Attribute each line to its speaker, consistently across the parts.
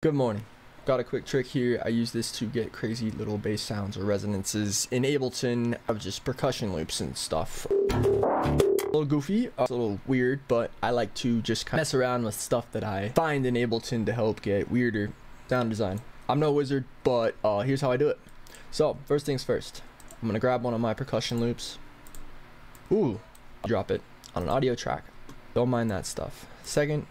Speaker 1: Good morning. Got a quick trick here. I use this to get crazy little bass sounds or resonances in Ableton of just percussion loops and stuff. A little goofy, a little weird, but I like to just kind of mess around with stuff that I find in Ableton to help get weirder sound design. I'm no wizard, but uh, here's how I do it. So, first things first. I'm gonna grab one of my percussion loops. Ooh, drop it on an audio track. Don't mind that stuff. Second,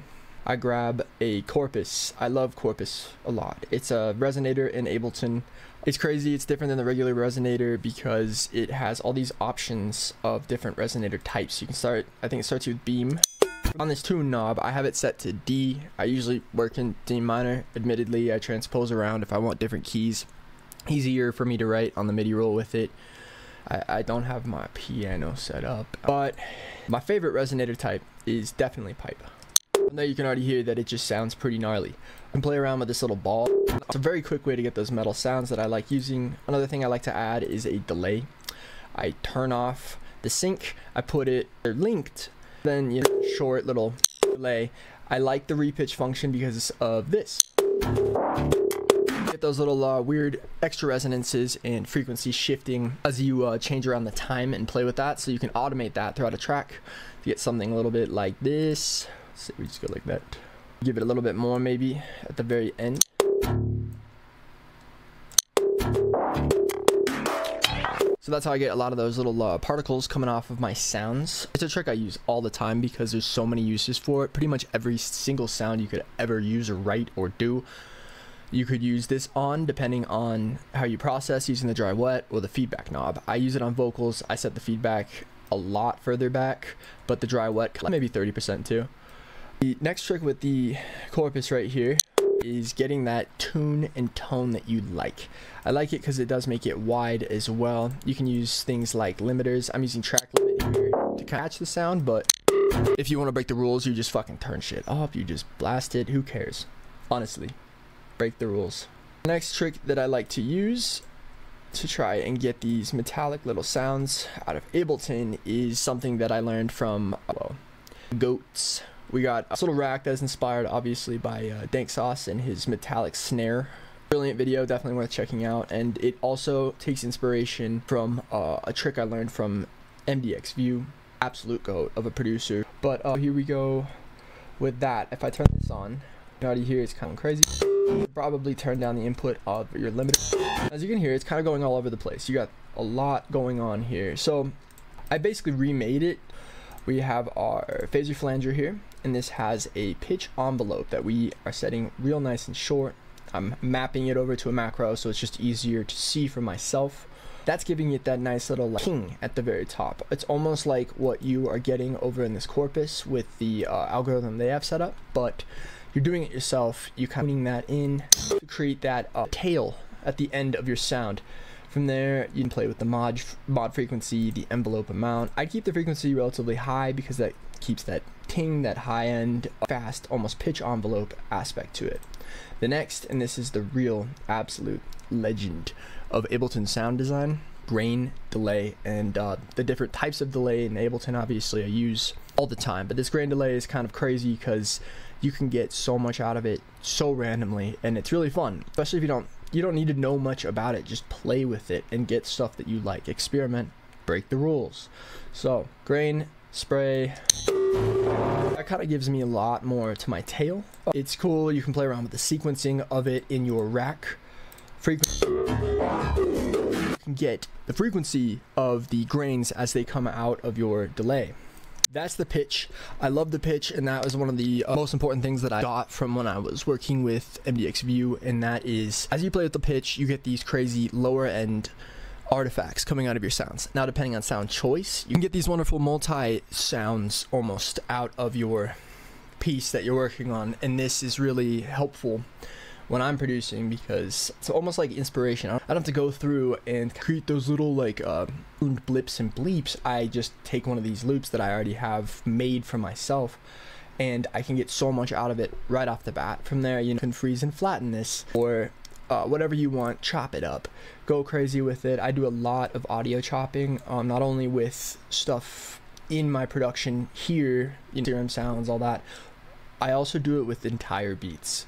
Speaker 1: I grab a Corpus. I love Corpus a lot. It's a resonator in Ableton. It's crazy. It's different than the regular resonator because it has all these options of different resonator types. You can start, I think it starts with beam. On this tune knob, I have it set to D. I usually work in D minor. Admittedly, I transpose around if I want different keys. Easier for me to write on the MIDI roll with it. I, I don't have my piano set up, but my favorite resonator type is definitely pipe. Now you can already hear that it just sounds pretty gnarly. I can play around with this little ball. It's a very quick way to get those metal sounds that I like using. Another thing I like to add is a delay. I turn off the sync, I put it, linked, then you know, short little delay. I like the repitch function because of this. Get those little uh, weird extra resonances and frequency shifting as you uh, change around the time and play with that. So you can automate that throughout a track to get something a little bit like this so we just go like that. Give it a little bit more maybe at the very end. So that's how I get a lot of those little uh, particles coming off of my sounds. It's a trick I use all the time because there's so many uses for it. Pretty much every single sound you could ever use or write or do, you could use this on depending on how you process using the dry wet or the feedback knob. I use it on vocals. I set the feedback a lot further back, but the dry wet maybe 30% too. The next trick with the corpus right here is getting that tune and tone that you like. I like it because it does make it wide as well. You can use things like limiters. I'm using track limit here to catch the sound, but if you want to break the rules, you just fucking turn shit up. You just blast it. Who cares? Honestly, break the rules. Next trick that I like to use to try and get these metallic little sounds out of Ableton is something that I learned from, uh, well, Goats we got a little rack that is inspired obviously by uh, Dank Sauce and his metallic snare. Brilliant video, definitely worth checking out. And it also takes inspiration from uh, a trick I learned from MDX View, absolute goat of a producer. But uh, here we go with that. If I turn this on, you already hear it's kind of crazy. Probably turn down the input of your limiter. As you can hear, it's kind of going all over the place. You got a lot going on here. So I basically remade it we have our phaser flanger here and this has a pitch envelope that we are setting real nice and short. I'm mapping it over to a macro so it's just easier to see for myself. That's giving it that nice little king at the very top. It's almost like what you are getting over in this corpus with the uh, algorithm they have set up but you're doing it yourself. You're kind of putting that in to create that uh, tail at the end of your sound from there, you can play with the mod, mod frequency, the envelope amount. I keep the frequency relatively high because that keeps that ting, that high end, fast, almost pitch envelope aspect to it. The next, and this is the real absolute legend of Ableton sound design, grain delay and uh, the different types of delay in Ableton obviously I use all the time but this grain delay is kind of crazy because you can get so much out of it so randomly and it's really fun especially if you don't you don't need to know much about it. Just play with it and get stuff that you like. Experiment. Break the rules. So grain spray. That kind of gives me a lot more to my tail. It's cool. You can play around with the sequencing of it in your rack. Frequency you can get the frequency of the grains as they come out of your delay that's the pitch. I love the pitch, and that was one of the uh, most important things that I got from when I was working with MDX View, and that is as you play with the pitch, you get these crazy lower end artifacts coming out of your sounds. Now, depending on sound choice, you can get these wonderful multi sounds almost out of your piece that you're working on, and this is really helpful when I'm producing because it's almost like inspiration. I don't have to go through and create those little like uh, blips and bleeps. I just take one of these loops that I already have made for myself and I can get so much out of it right off the bat. From there, you can freeze and flatten this or uh, whatever you want, chop it up, go crazy with it. I do a lot of audio chopping, um, not only with stuff in my production here, you know, sounds, all that. I also do it with entire beats.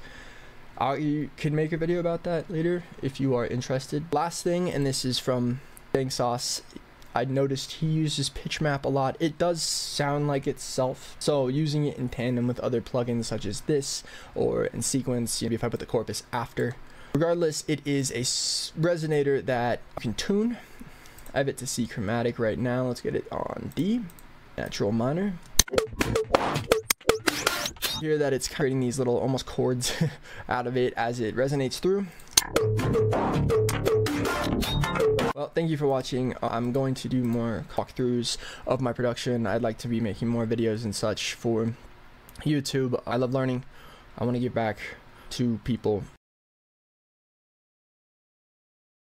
Speaker 1: I can make a video about that later if you are interested. Last thing, and this is from Bang Sauce. I noticed he uses pitch map a lot. It does sound like itself. So using it in tandem with other plugins such as this or in sequence, maybe if I put the corpus after. Regardless, it is a resonator that you can tune. I have it to C chromatic right now. Let's get it on D, natural minor. Hear that it's creating these little almost chords out of it as it resonates through. Well, thank you for watching. I'm going to do more walkthroughs of my production. I'd like to be making more videos and such for YouTube. I love learning. I want to give back to people